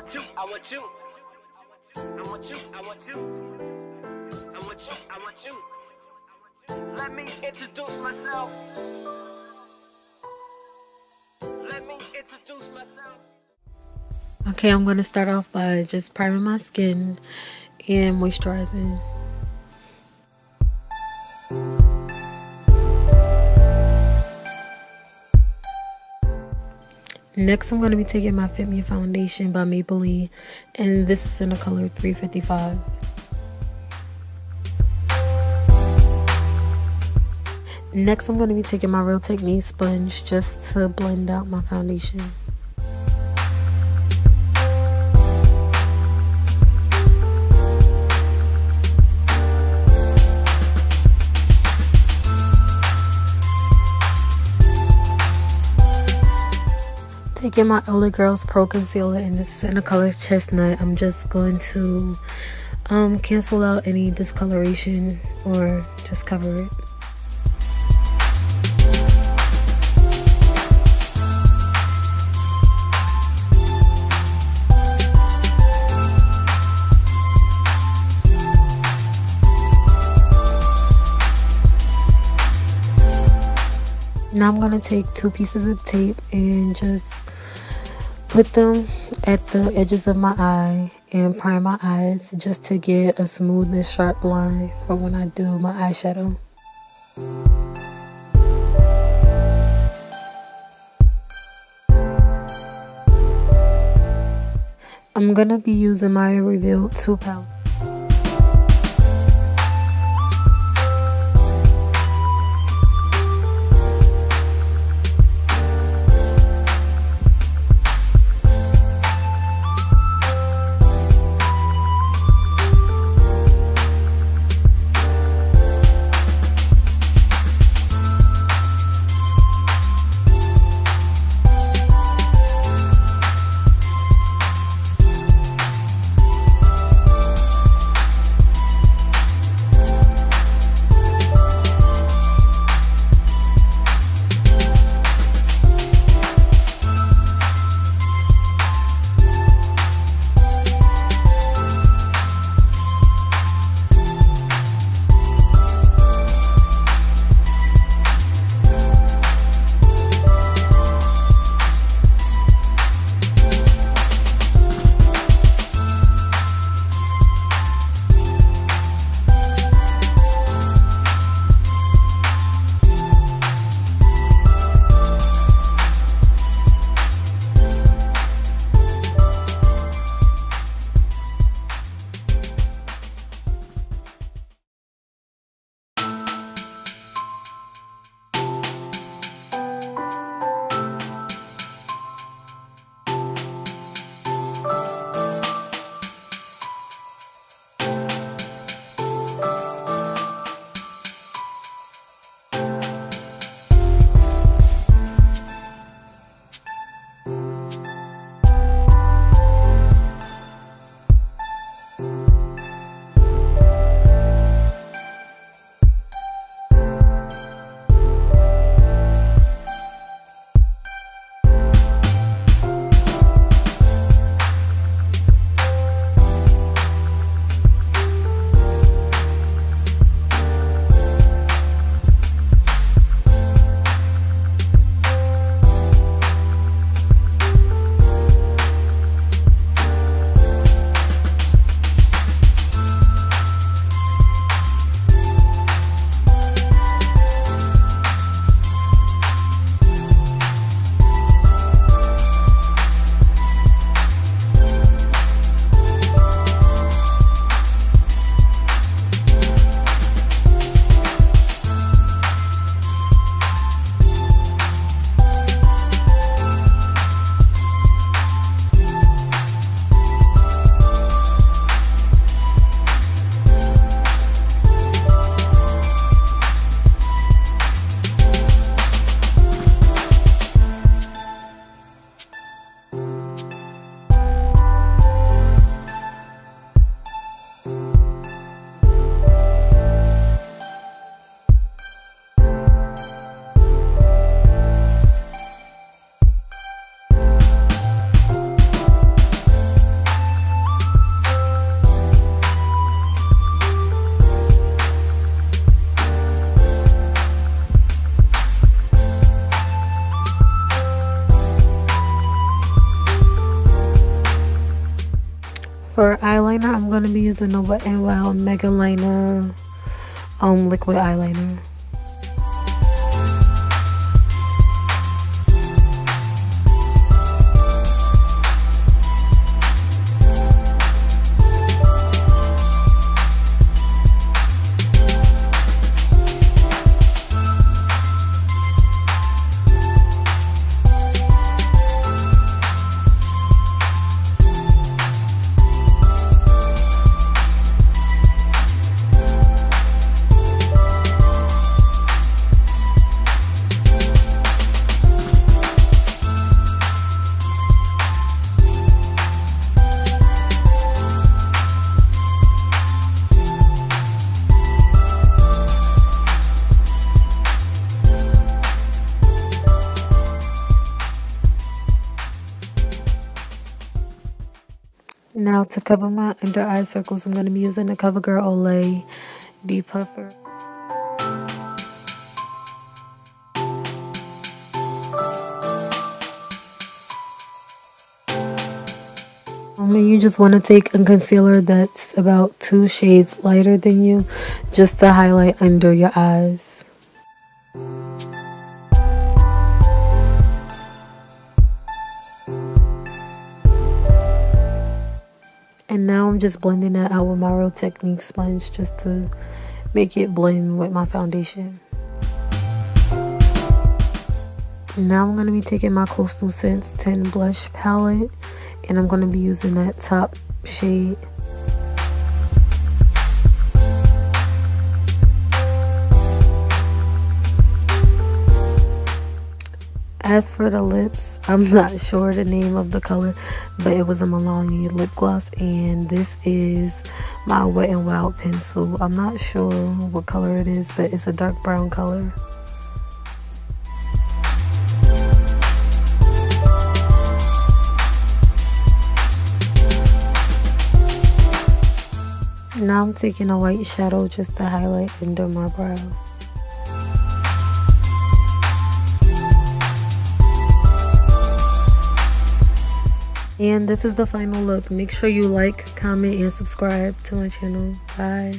want you, I want you. I want you, I want you. I want you, I want you. Let me introduce myself. Let me introduce myself. Okay, I'm going to start off by just priming my skin and moisturizing. Next, I'm going to be taking my Fit Me Foundation by Maybelline, and this is in the color 355. Next, I'm going to be taking my Real Techniques sponge just to blend out my foundation. Taking my L.A. Girls Pro Concealer and this is in the color Chestnut. I'm just going to um, cancel out any discoloration or just cover it. Now I'm going to take two pieces of tape and just put them at the edges of my eye and prime my eyes just to get a smooth and sharp line for when I do my eyeshadow. I'm gonna be using my Revealed 2 palette. For eyeliner, I'm going to be using the Wet n Wild Mega Liner um, liquid eyeliner. Now to cover my under eye circles, I'm going to be using the CoverGirl Olay Depuffer. Um, you just want to take a concealer that's about two shades lighter than you just to highlight under your eyes. And now I'm just blending that out with my Real Techniques sponge just to make it blend with my foundation. Now I'm going to be taking my Coastal Scents 10 blush palette and I'm going to be using that top shade. As for the lips, I'm not sure the name of the color, but it was a Milani lip gloss, and this is my Wet n Wild pencil. I'm not sure what color it is, but it's a dark brown color. Now I'm taking a white shadow just to highlight under my brows. And this is the final look. Make sure you like, comment, and subscribe to my channel. Bye.